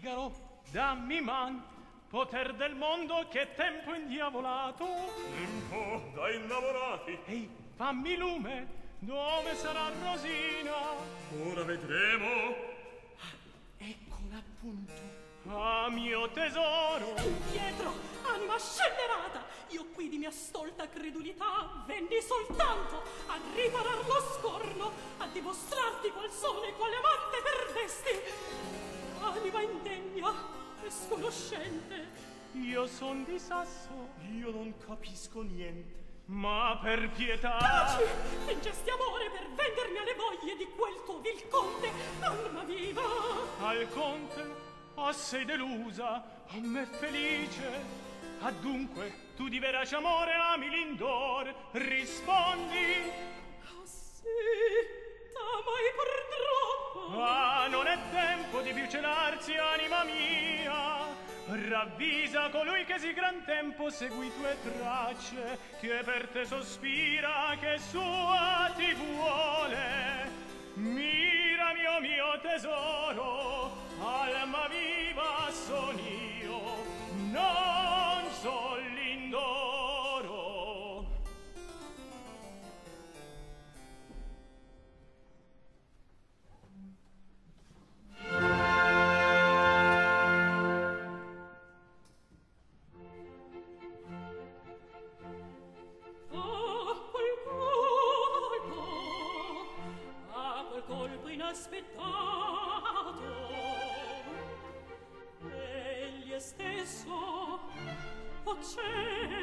Figaro, dammi man, poter del mondo che tempo indiavolato. Tempo da innamorati. Ehi, fammi lume, dove sarà Rosina? Ora vedremo. Eccola appunto. Ah, mio tesoro! Pietro, anima scellerata! Io qui di mia stolta credulità venni soltanto a riparar lo scorno, a dimostrarti qual sono e quale amante perdesti anima indegna e sconoscente. Io son di sasso, io non capisco niente. Ma per pietà... Taci! Fingesti amore per vendermi alle voglie di quel tuo vil conte, anima viva! Al conte? Ah, sei delusa, a me felice. Adunque, tu di verace amore ami l'indor, rispondi... Ah, sì! mai per. Ah, non è tempo di più celarsi, anima mia. Ravvisa colui che si gran tempo segui tue tracce, che per te sospira, che sua ti vuole. Mira mio mio tesoro, alma viva son io, non sol voce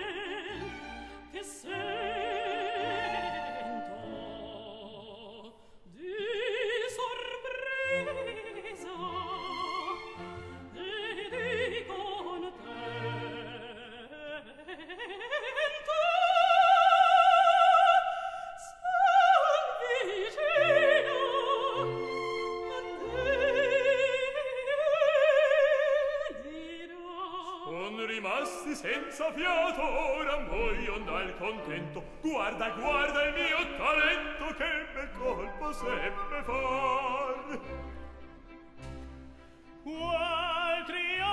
senza fiato ora muoio dal contento. Guarda guarda il mio talento che me colpo seppe far. Qual trionfo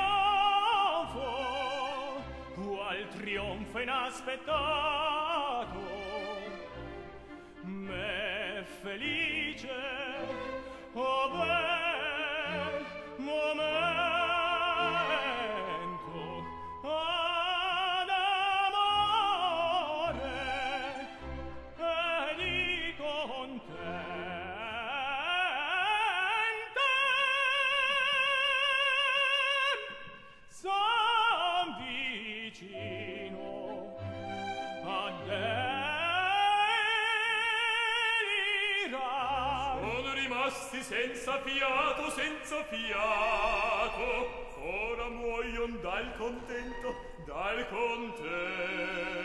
qual trionfo inaspettato me felice oh rimasti senza fiato, senza fiato. Ora muoion dal contento, dal contento.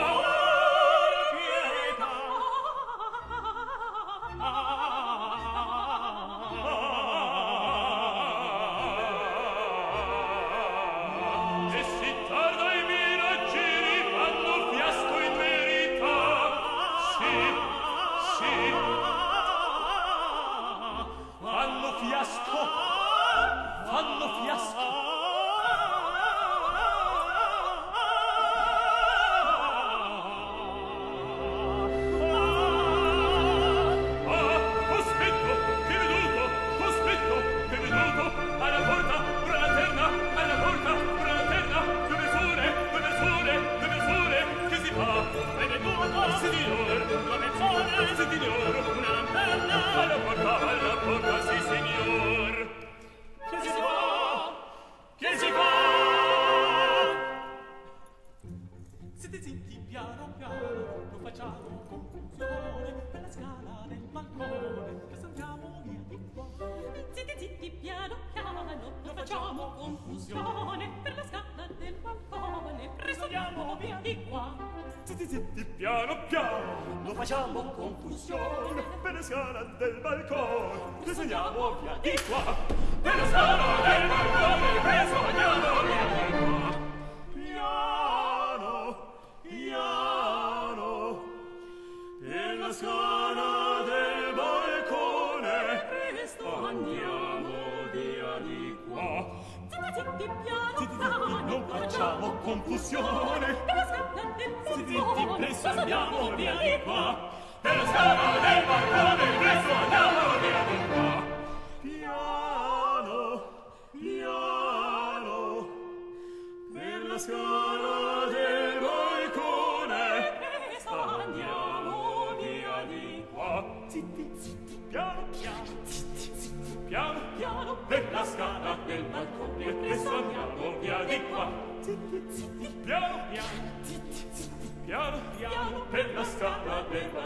via di qua. Zitti piano piano. Lo facciamo confusione. Per la scala del balcone. Disegniamo via di qua. per la scala del balcone. Disegniamo via di qua. Piano piano. Per la scala del balcone. Presto andiamo via di qua. Ah. Zitti zitti piano piano. lo facciamo con confusione. Zitti, presto andiamo via di qua. Per lo scalo del balcone, presto andiamo via di qua. Piano, piano, per la scala del balcone, presto andiamo via di qua. Zitti, zitti, piano, piano, zitti, zitti, piano, piano, per la scala del balcone, presto andiamo via di qua. Zitti, zitti, piano, piano, zitti, piano piano per la scala della